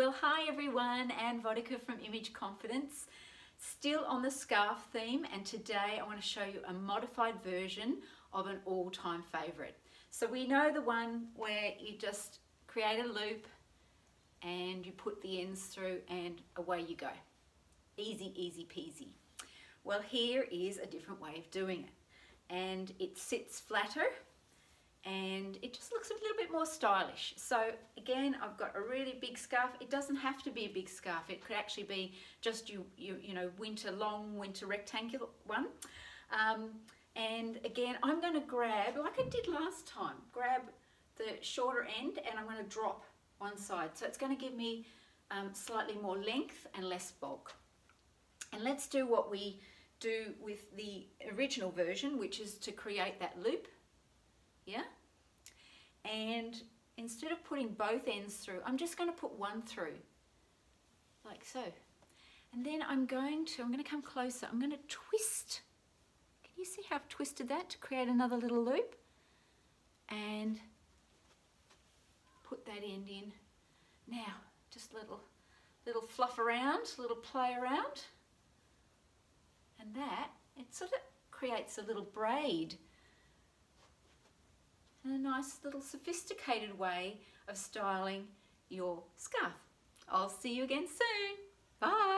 Well, hi everyone, Ann Vodicka from Image Confidence. Still on the scarf theme and today I want to show you a modified version of an all-time favourite. So we know the one where you just create a loop and you put the ends through and away you go. Easy, easy peasy. Well, here is a different way of doing it. And it sits flatter and it just looks a little bit more stylish. So again, I've got a really big scarf. It doesn't have to be a big scarf. It could actually be just you, you, you know, winter long, winter rectangular one. Um, and again, I'm going to grab, like I did last time, grab the shorter end and I'm going to drop one side. So it's going to give me um, slightly more length and less bulk. And let's do what we do with the original version, which is to create that loop yeah? And instead of putting both ends through, I'm just going to put one through, like so. And then I'm going to, I'm going to come closer, I'm going to twist. Can you see how I've twisted that to create another little loop? And put that end in. Now, just little, little fluff around, little play around. And that, it sort of creates a little braid nice little sophisticated way of styling your scarf. I'll see you again soon. Bye.